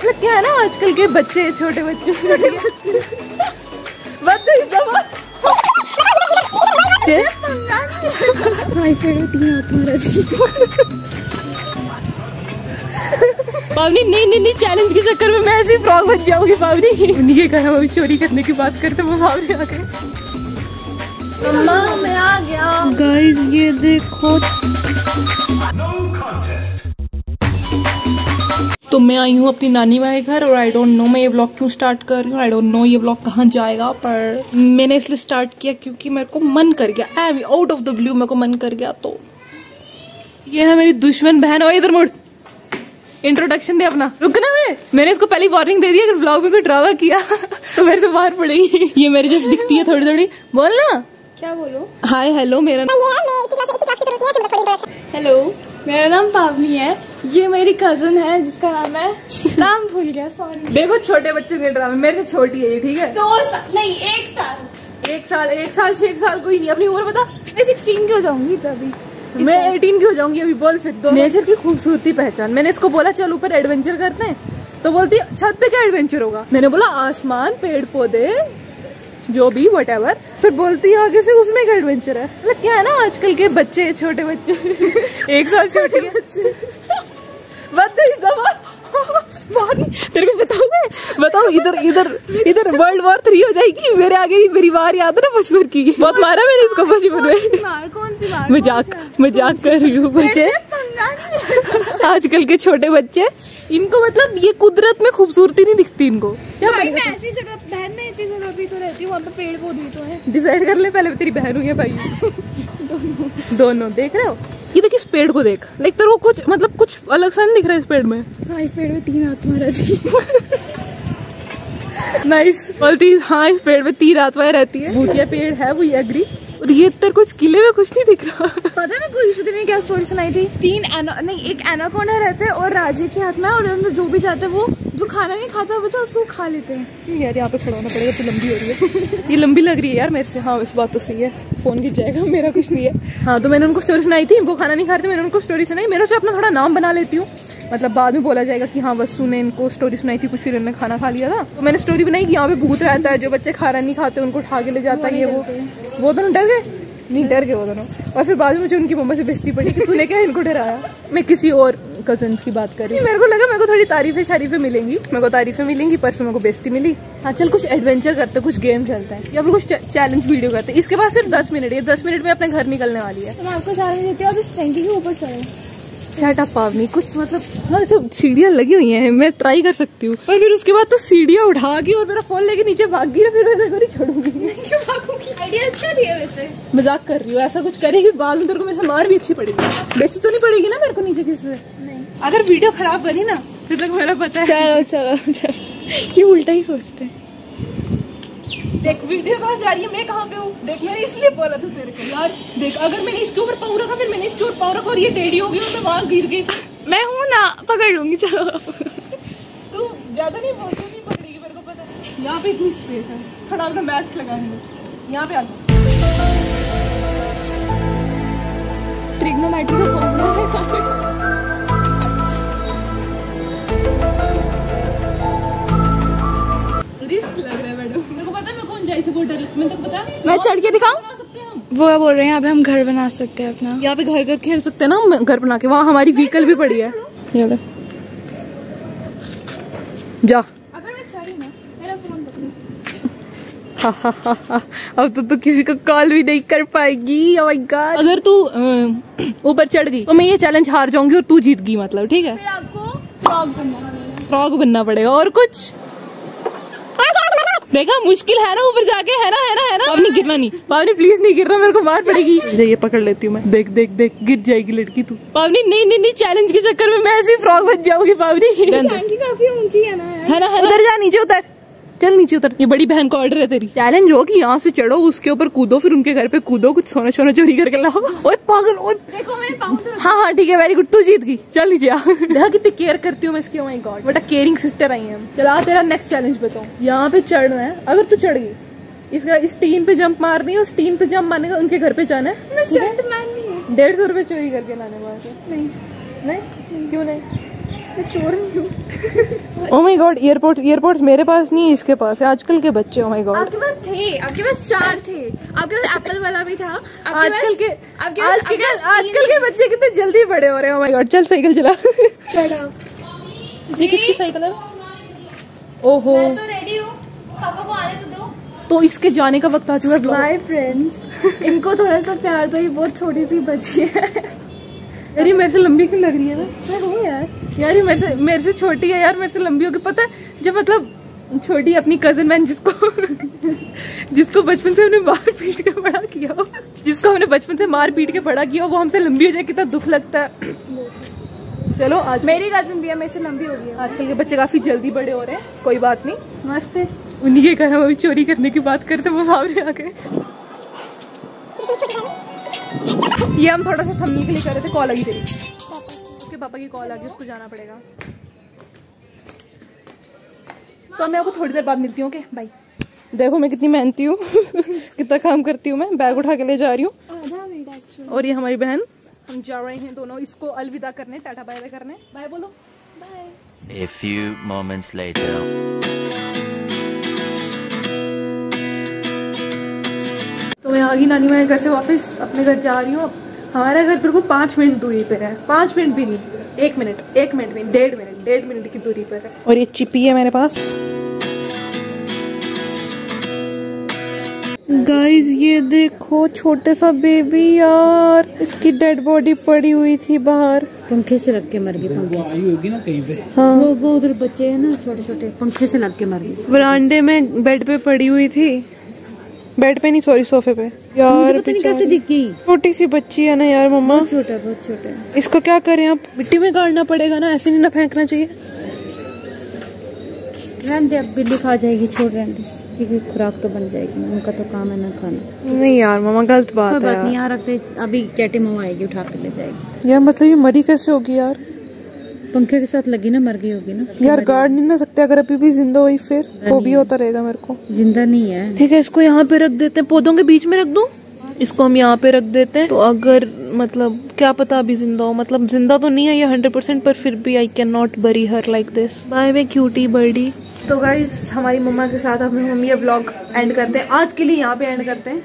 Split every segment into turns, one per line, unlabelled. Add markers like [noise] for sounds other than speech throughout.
मतलब क्या है ना आजकल के बच्चे छोटे बच्चे। छोटे बच्चे इस दफ़ा। पावनी नहीं नहीं नहीं चैलेंज के चक्कर में मैं ऐसी फ्रॉक बच जाऊँगी पावनी। उन्हीं के घर अभी चोरी करने की बात करते वो सामने आ गए।
मम्मा मैं आ गया।
गाइस ये देखो तो मैं आई हूँ अपनी नानी माँ के घर और आई डोंट नो मैं ये ब्लॉग क्यों स्टार्ट कर रही हूँ। आई डोंट नो ये ब्लॉग कहाँ जाएगा पर मैंने इसलिए स्टार्ट किया क्योंकि मेरे को मन कर गया। I out of the blue मेरे को मन कर गया तो। ये है मेरी दुश्मन बहन। और इधर मुड़। इंट्रोडक्शन दे अपना। रुक ना मैं। मैंने इसको पहली वार्निंग दे दी अगर ब्लॉग में कोई ड्रामा किया [laughs] तो मेरे से बाहर पड़ेगी। ये मेरी जैसे दिखती है थोड़ी थोड़ी बोल? ना
क्या बोलो
हाय हेलो मेरा
हेलो मेरा नाम पावनी है। ये मेरी कज़न है जिसका नाम है नाम भूल गया सॉरी
देखो छोटे बच्चों के ड्रामे मेरे से छोटी है ये ठीक है?
दो साल नहीं एक साल।
एक साल एक साल से एक साल कोई नहीं अपनी उम्र बता।
मैं सिक्सटीन की हो जाऊँगी तभी
मैं 18 की हो जाऊँगी अभी बोल फिर दो। नेचर की खूबसूरती पहचान। मैंने इसको बोला चल ऊपर एडवेंचर करते हैं। तो बोलती छत पे क्या एडवेंचर होगा? मैंने बोला आसमान पेड़ पौधे जो भी वट फिर बोलती है आगे से उसमें एक एडवेंचर है। मतलब क्या है ना आजकल के बच्चे छोटे बच्चे। एक साल छोटे बच्चे तेरे को बताऊँ मैं? बताओ इधर इधर इधर वर्ल्ड वॉर थ्री हो जाएगी। मेरे आगे ही मेरी बार याद है ना बचपन की। बहुत मारा मैंने इसको बचपन में। मज़ाक मज़ाक कर रही हूँ बच्चे। [laughs] आजकल के छोटे बच्चे इनको मतलब ये कुदरत में खूबसूरती नहीं दिखती इनको। क्या
भाई मैं ऐसी जगह बहन मैं ऐसी जगह भी तो रहती हूँ वहाँ पे पेड़ पौधे तो है।
डिसाइड कर ले पहले तेरी बहन हुई है भाई। दोनों। दोनों देख रहे हो? ये देख इस पेड़ को देख। लाइक तेरे को कुछ मतलब कुछ अलग सा नहीं दिख रहा है इस पेड़ में।
हाँ इस पेड़ में तीन आत्मा रहती [laughs]
नाइस बोलती हाँ इस पेड़ में तीन आत्माएँ रहती है। भूतिया पेड़ है वो ये एग्री और ये तेरे को किले में कुछ नहीं दिख रहा।
पता है मैं कोई ने क्या स्टोरी सुनाई थी? तीन एनो, नहीं एक एनाकोंडा रहते हैं और राजे की हाथ में और अंदर जो भी जाते हैं वो जो खाना नहीं खाता बच्चा उसको खा लेते हैं।
यार यहाँ पे खड़ा होना पड़ेगा तो लंबी हो रही है। ये लंबी लग रही है यार मेरे से। हाँ इस बात तो सही है। फ़ोन गिर जाएगा मेरा कुछ नहीं है। हाँ तो मैंने उनको स्टोरी सुनाई थी वो खाना नहीं खाते मैंने उनको स्टोरी सुनाई। मेरे से अपना थोड़ा नाम बना लेती हूँ। मतलब बाद में बोला जाएगा कि हाँ वसु ने इनको स्टोरी सुनाई थी कुछ फिर इन्होंने खाना खा लिया था। तो मैंने स्टोरी बनाई कि यहाँ पे भूत रहता है जो बच्चे खाना नहीं खाते उनको उठा के ले जाता है ये वो। वो दोनों डर गए? नहीं डर गए वो दोनों। और फिर बाद में मुझे उनकी मम्मा से बेस्ती पड़ी कि तूने क्या इनको डराया? मैं किसी और कज़न की बात कर रही हूँ। मेरे को लगा मेरे को थोड़ी तारीफें शरीफें मिलेंगी। मेरे को तारीफें मिलेंगी पर फिर मेरे को बेजती मिली। हाँ चल कुछ एडवेंचर करते कुछ गेम खेलते हैं या फिर कुछ चैलेंज वीडियो करते हैं। इसके बाद सिर्फ़ दस मिनट ये दस मिनट में अपने घर निकलने वाली है।
तो मैं आपको देती हूँ इस टैंकी के ऊपर
अप पावनी कुछ मतलब हाँ सब सीढ़ियाँ लगी हुई हैं मैं ट्राई कर सकती हूँ। पर फिर उसके बाद तो सीढ़ियाँ उठा के और मेरा फ़ोन लेके नीचे भाग गई फिर मैं नहीं। छोड़ूँगी
आइडिया अच्छा दिया वैसे।
मज़ाक कर रही हूँ ऐसा कुछ करेगी बाद में तेरे को मेरे मार भी अच्छी पड़ेगी। बेसी तो नहीं पड़ेगी ना मेरे को नीचे किसी से? अगर वीडियो खराब बनी ना फिर तक मेरा पता है।
चलो चलो चलो। ये उल्टा ही सोचते हैं।
देख वीडियो कहाँ जा रही है? मैं कहाँ पे हूँ? देख मैंने इसलिए बोला था तेरे को यार देख अगर मैंने इसके ऊपर पाँव रखा फिर मैंने इसके ऊपर पाँव रखा और ये टेढ़ी हो गई और मैं वहाँ गिर गई
मैं हूँ ना पकड़ लूँगी चलो।
तू ज़्यादा नहीं बोल तू नहीं पकड़ेगी मेरे को पता है यहाँ पे इतनी स्पेस है। थोड़ा अपना मैच लगाने दो यहाँ पे आ जाओ
ट्रिग्नोमेट्री का फॉर्मूला है।
बहुत डर मैं तो पता
मैं चढ़ के दिखाऊँ?
हैं
वो बोल रहे हैं यहाँ पे हम घर बना सकते हैं अपना।
यहाँ पे घर घर खेल सकते हैं ना हम घर बना के। वहाँ हमारी व्हीकल भी पड़ी है। ये ले। जा।
अगर मैं चढ़ी ना मेरा फ़ोन पकड़ो
हा, हा, हा, हा। अब तो तू किसी को कॉल भी नहीं कर पाएगी। Oh. अगर तू ऊपर चढ़ गई तो मैं ये चैलेंज हार जाऊँगी और तू जीत गई मतलब ठीक है?
फिर आपको फ्रॉग बनना पड़ेगा
और कुछ? देखा मुश्किल है ना ऊपर जाके? है ना है ना है ना? पावनी गिरना नहीं। पावनी प्लीज़ नहीं गिरना मेरे को मार पड़ेगी। ये पकड़ लेती हूँ मैं। देख देख देख गिर जाएगी लड़की तू। पावनी नहीं नहीं नहीं चैलेंज के चक्कर में मैं ऐसी फ्रॉक बच जाऊँगी पावनी
काफ़ी ऊँची है ना
है ना। उधर? जा नीचे उतर। चल नीचे उतर। ये बड़ी बहन का ऑर्डर है तेरी। चैलेंज हो कि यहाँ से चढ़ो उसके ऊपर कूदो फिर उनके घर पे कूदो कुछ सोना सोना चोरी करके लाओ। ओए पागल ओए।
देखो तो
हाँ हाँ ठीक है वेरी गुड तू जीत गई। चल नीचे आ। देखा कितनी केयर करती हूँ मैं इसकी my god but caring sister आई है चला तेरा नेक्स्ट चैलेंज बताओ यहाँ पे चढ़ना है अगर तू चढ़ गई। इसका इस टीन पे जंप मारनी है उस टीन पे जंप मारने का उनके घर पे जाना है।
है।
डेढ़ सौ रुपए चोरी करके लाने वहाँ से
नहीं।
नहीं? क्यों नहीं? Oh my god airport airports मेरे पास नहीं है इसके पास है। आजकल के बच्चे ओ माय गॉड
आपके पास थे आपके पास चार थे। आपके पास एप्पल वाला भी था
आजकल के
आपके पास-
आजकल आजकल के बच्चे कितने जल्दी बड़े हो रहे हैं ओ माय गॉड चल साइकिल चला. ये किसकी साइकिल है? ओहो।
मैं तो रेडी हूँ। पापा को आने तो दो।
तो इसके जाने का वक्त आ चुका है।
फ्रेंड्स [laughs] इनको थोड़ा सा प्यार दो ये बहुत छोटी सी बच्ची है।
यार ये मेरे से लंबी क्यों लग रही है ना?
मैं हूँ यार।
यार ये मेरे से मेरे से छोटी है यार मेरे से लंबी होगी। पता है जब मतलब छोटी अपनी कज़न मैन जिसको जिसको बचपन से हमने मार पीट के बड़ा किया हो जिसको हमने बचपन से मार पीट के बड़ा किया हो वो हमसे लंबी हो जाए कितना दुख लगता है। चलो आज
मेरी कज़न भी है मेरे से लंबी हो गई
आजकल के बच्चे काफ़ी जल्दी बड़े हो रहे हैं कोई बात नहीं।
मस्त है
उन्हीं के घर हम अभी चोरी करने की बात करते वो सामने आ गए। ये हम थोड़ा सा थमने के लिए कर रहे थे कॉल आ गई तेरी। उसके पापा की कॉल आ गई उसको जाना पड़ेगा। तो मैं आपको थोड़ी देर बाद मिलती हूँ ओके बाय देखो मैं कितनी मेहनती हूँ। [laughs] कितना काम करती हूँ मैं बैग उठा के ले जा रही हूँ।
आधा मिनट एक्चुअली
और ये हमारी बहन। हम जा रहे हैं दोनों इसको अलविदा करने टाटा बाय बाय करने। बाय बोलो।
Bye
A few moments later.
गई नानी माँ घर से वापस अपने घर जा रही हूँ हमारा घर बिल्कुल पाँच मिनट दूरी पर है। पाँच मिनट भी नहीं एक मिनट एक मिनट भी नहीं, डेढ़ मिनट डेढ़ मिनट की दूरी पर है। और ये चिपी है मेरे पास। गाइस ये देखो छोटे सा बेबी यार इसकी डेड बॉडी पड़ी हुई थी बाहर।
पंखे से लग के मर गई पंखे से।
होगी ना कहीं पे?
हाँ।
वो वो उधर बच्चे हैं ना छोटे छोटे पंखे से लग के मर गई।
वरांडे में बेड पे पड़ी हुई थी। बेड पे नहीं सॉरी सोफे पे। यार
पता नहीं कैसे। दिख गई।
छोटी सी बच्ची है ना यार मम्मा।
बहुत छोटा बहुत छोटा
इसको क्या करें आप? मिट्टी में गाड़ना पड़ेगा ना ऐसे नहीं ना फेंकना चाहिए।
रहने अब बिल्ली खा जाएगी छोड़ रहने दे। खुराक तो बन जाएगी उनका तो काम है ना खाना।
नहीं यार मामा गलत बात है
बात नहीं
यार।
रखते अभी कैटी मऊ आएगी उठा के ले जाएगी।
यार मतलब ये मरी कैसे होगी यार?
पंखे के साथ लगी ना मर गई होगी ना।
यार गाड़ नहीं ना सकते अगर अभी भी ज़िंदा हुई फिर वो भी होता रहेगा मेरे को।
ज़िंदा नहीं है।
ठीक है इसको यहाँ पे रख देते हैं पौधों के बीच में रख दूँ? इसको हम यहाँ पे रख देते हैं। तो अगर मतलब क्या पता अभी ज़िंदा हो। मतलब ज़िंदा तो नहीं है ये हंड्रेड परसेंट पर फिर भी I can not bury her like this bye bye cutie birdie तो गाइज़ हमारी मम्मा के साथ अपने हम ये व्लॉग एंड करते हैं। आज के लिए यहाँ पे एंड करते हैं।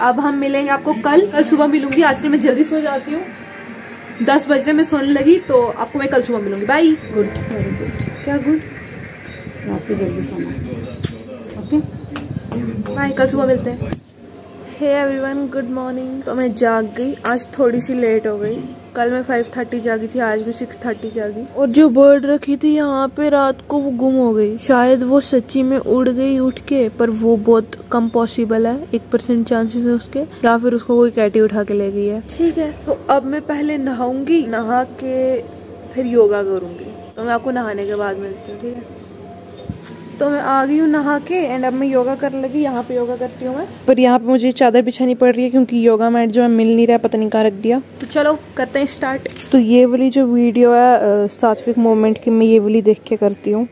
अब हम मिलेंगे आपको कल। कल सुबह मिलूँगी। आजकल मैं जल्दी सो जाती हूँ। दस बज रहे मैं सोने लगी तो आपको मैं कल सुबह मिलूँगी। बाई
गुड वेरी गुड
क्या गुड
रात को जल्दी सोना। ओके
बाय कल सुबह मिलते हैं। हे एवरीवन गुड मॉर्निंग तो मैं जाग गई। आज थोड़ी सी लेट हो गई। कल मैं 5:30 जागी थी आज भी 6:30 जागी। और जो बर्ड रखी थी यहाँ पे रात को वो गुम हो गई। शायद वो सच्ची में उड़ गई उठ के पर वो बहुत कम पॉसिबल है एक परसेंट चांसेस है उसके या फिर उसको कोई कैटी उठा के ले गई है। ठीक है तो अब मैं पहले नहाऊँगी नहा के फिर योगा करूँगी। तो मैं आपको नहाने के बाद मिलती हूँ ठीक है? तो मैं आ गई हूँ नहा के एंड अब मैं योगा करने लगी यहाँ पे योगा करती हूँ मैं। पर यहाँ पे मुझे चादर बिछानी पड़ रही है क्योंकि योगा मैट जो है मिल नहीं रहा पता नहीं कहाँ रख दिया। तो चलो करते हैं स्टार्ट तो ये वाली जो वीडियो है सात्विक मोमेंट की मैं ये वाली देख के करती हूँ।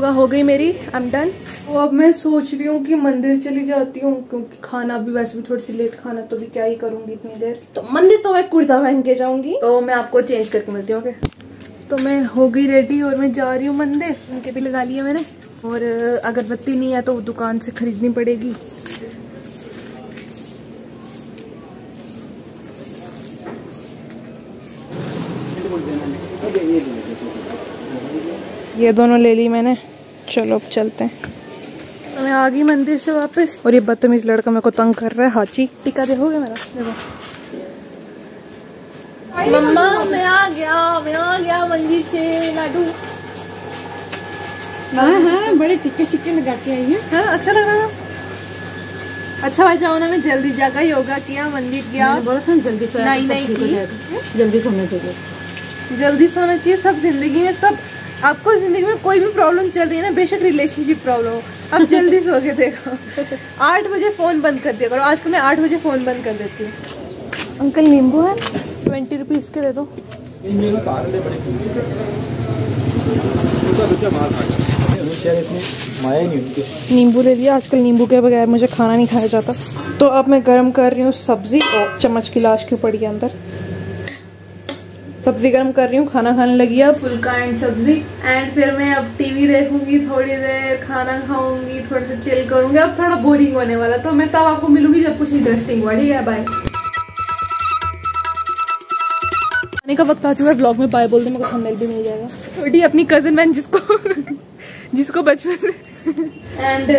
योगा हो गई मेरी आई एम डन तो अब मैं सोच रही हूँ कि मंदिर चली जाती हूँ क्योंकि खाना भी वैसे भी थोड़ी सी लेट खाना तो भी क्या ही करूँगी इतनी देर? तो मंदिर तो मैं कुर्ता पहन के जाऊँगी। तो मैं आपको चेंज करके मिलती हूँ ओके तो मैं हो गई रेडी और मैं जा रही हूँ मंदिर। उनके भी लगा लिया मैंने। और अगरबत्ती नहीं है तो दुकान से खरीदनी पड़ेगी। ये दोनों ले ली मैंने। चलो अब चलते हैं। मैं आ गई मंदिर से वापस। और ये बदतमीज लड़का मेरे को तंग कर रहा है हाची। टीका देखोगे मेरा? देखो। मम्मा मैं आ गया मैं आ गया मंदिर से लाडू।
हाँ हाँ बड़े टिक्के सिक्के लगा के आई है।
हाँ अच्छा लग। रहा था अच्छा भाई जाओ ना मैं जल्दी जाकर योगा किया मंदिर गया।
बोला था जल्दी सोया
नहीं,
तो
नहीं की।
जल्दी सोना चाहिए।
जल्दी सोना चाहिए सब ज़िंदगी में सब आपको ज़िंदगी में कोई भी प्रॉब्लम चल रही है ना बेशक रिलेशनशिप प्रॉब्लम हो। आप जल्दी सो के देखो। आठ बजे फ़ोन बंद कर दिया करो। आज को मैं आठ बजे फ़ोन बंद कर देती हूँ। अंकल नींबू है? ट्वेंटी रुपीज़ के दे दो। नींबू ले लिया आजकल नींबू के बगैर मुझे खाना नहीं खाया जाता। तो अब मैं गर्म कर रही हूँ सब्ज़ी और चम्मच की लाश क्यों पड़ी है अंदर। सब्ज़ी गर्म कर रही हूँ खाना खाने लगी अब। फुल्का एंड सब्ज़ी। एंड फिर मैं अब टीवी देखूँगी थोड़ी देर खाना खाऊँगी थोड़ा सा चिल करूँगी। अब थोड़ा बोरिंग होने वाला तो मैं तब आपको मिलूँगी जब कुछ इंटरेस्टिंग हुआ ठीक है? बाय आने का वक्त आ चुका है ब्लॉग में बाय बोल दे मेरे को थंबनेल भी मिल जाएगा। छोटी अपनी कज़न बहन जिसको जिसको बचपन से एंड